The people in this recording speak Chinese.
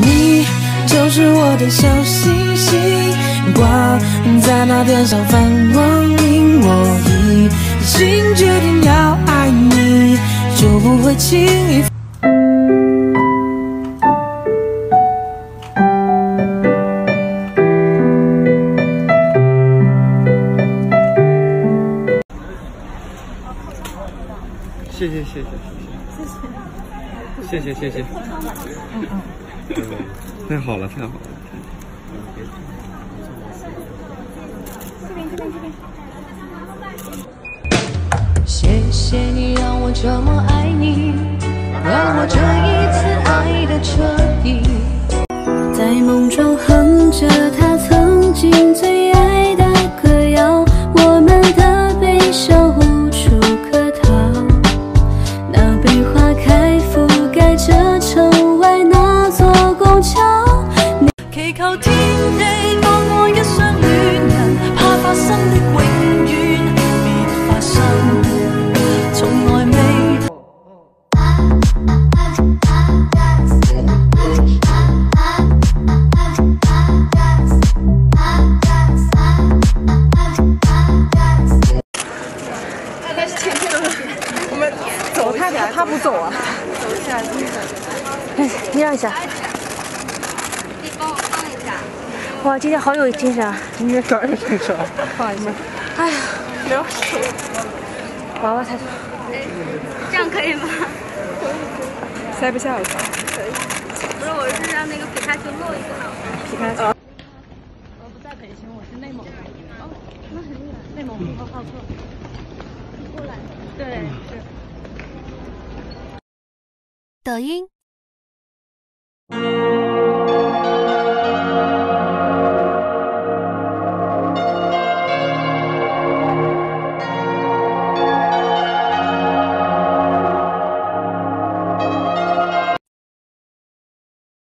你就是我的小星星，挂在那天上放光明。我已经决定要爱你，就不会轻易。谢谢谢谢谢谢谢谢谢谢，嗯嗯，太好了太好了。这边，这边，这边谢谢你让我这么爱你，让我这一次爱的彻底。在梦中哼着他曾经哇，今天好有精神啊！今天哪有精神？放一下。哎呀，不要手。娃娃抬头。这样可以吗？塞不下了。可以。不是，我是让那个皮卡丘露一个。皮卡丘。我不在北京，我是内蒙的。哦，那很远。内蒙呼和浩特。过来。对，是。抖音。